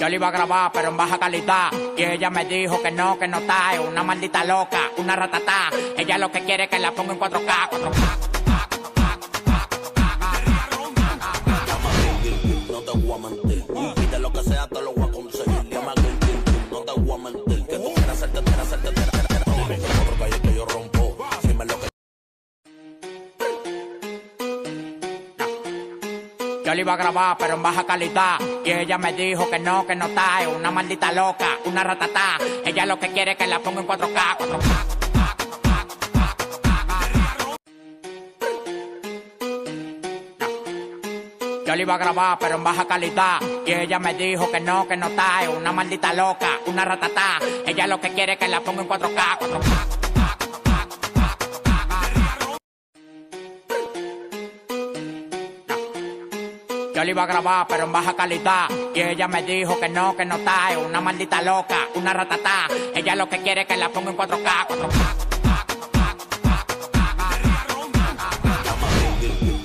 Yo le iba a grabar, pero en baja calidad. Y ella me dijo que no, que no está. Es una maldita loca, una ratata. Ella lo que quiere es que la ponga en 4K. 4K. No te voy a mentir. Pide lo que sea, te lo Yo le iba a grabar, pero en baja calidad. Y ella me dijo que no, que no está. Es una maldita loca, una ratata. Ella lo que quiere es que la ponga en 4K. 4K. Yo le iba a grabar, pero en baja calidad. Y ella me dijo que no, que no está. Es una maldita loca, una ratata. Ella lo que quiere es que la ponga en 4K. 4K. Yo le iba a grabar, pero en baja calidad. Y ella me dijo que no, que no está. Es una maldita loca, una ratata. Ella lo que quiere es que la ponga en 4K. 4K.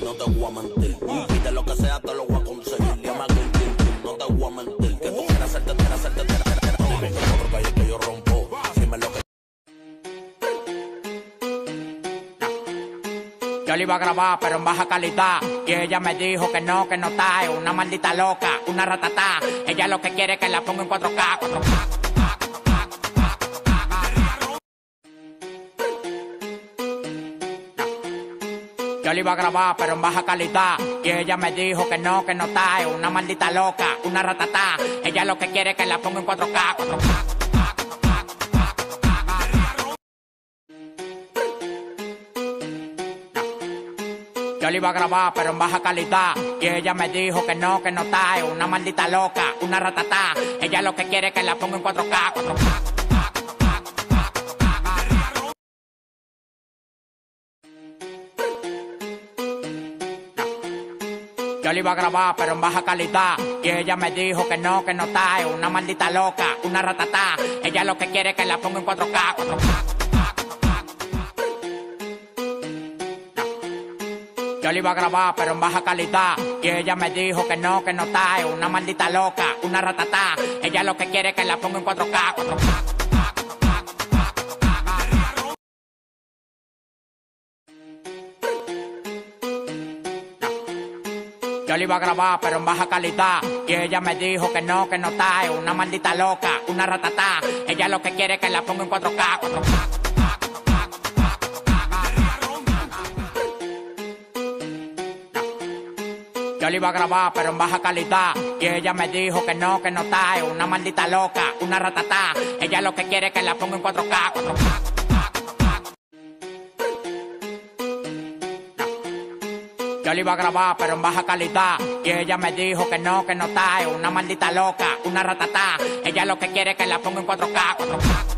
no te voy a mentir. Yo le iba a grabar, pero en baja calidad. Y ella me dijo que no, que no está. Es una maldita loca, una ratata. Ella lo que quiere que la ponga en 4K. 4K. Yo le iba a grabar, pero en baja calidad. Y ella me dijo que no, que no está. Es una maldita loca, una ratata. Ella lo que quiere es que la ponga en 4K. 4K. Yo le iba a grabar, pero en baja calidad. Y ella me dijo que no, que no está. Es una maldita loca, una ratata. Ella lo que quiere es que la ponga en 4K. 4K. Yo le iba a grabar, pero en baja calidad. Y ella me dijo que no, que no está. Es una maldita loca, una ratata. Ella lo que quiere que la ponga en 4K. 4K. Yo le iba a grabar, pero en baja calidad. Y ella me dijo que no, que no está. Es una maldita loca, una ratata. Ella lo que quiere es que la ponga en 4K. 4K. Yo le iba a grabar, pero en baja calidad. Y ella me dijo que no, que no está. Es una maldita loca, una ratata. Ella lo que quiere es que la ponga en 4K. 4K. Yo le iba a grabar, pero en baja calidad. Y ella me dijo que no, que no está. Es una maldita loca, una ratata. Ella lo que quiere que la ponga en 4K. 4K. Yo le iba a grabar, pero en baja calidad. Y ella me dijo que no, que no está. Es una maldita loca, una ratata. Ella lo que quiere que la ponga en 4K. 4K.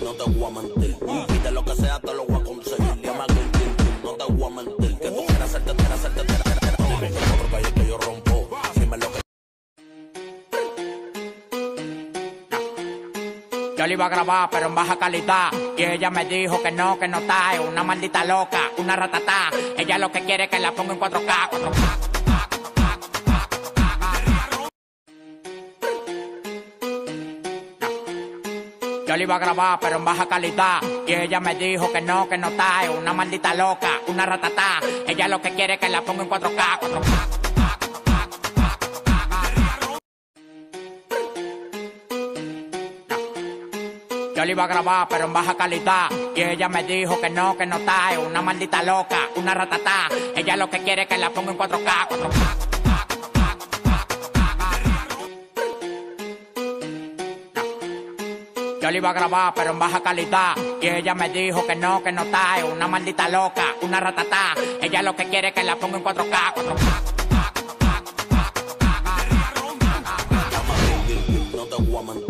no te voy a mentir. Lo que sea, te lo voy otro calle que yo rompo. Yo le iba a grabar, pero en baja calidad. Y ella me dijo que no, que no está. Es una maldita loca, una ratata. Ella lo que quiere es que la ponga en 4K. 4K. Yo le iba a grabar, pero en baja calidad. Y ella me dijo que no, que no está. Es una maldita loca, una ratata. Ella lo que quiere es que la ponga en 4K. 4K. Yo le iba a grabar, pero en baja calidad. Y ella me dijo que no, que no está. Es una maldita loca, una ratata. Ella lo que quiere es que la ponga en 4K. 4K. Yo le iba a grabar, pero en baja calidad. Y ella me dijo que no, que no está. Es una maldita loca, una ratata. Ella lo que quiere es que la ponga en 4K. 4K. no te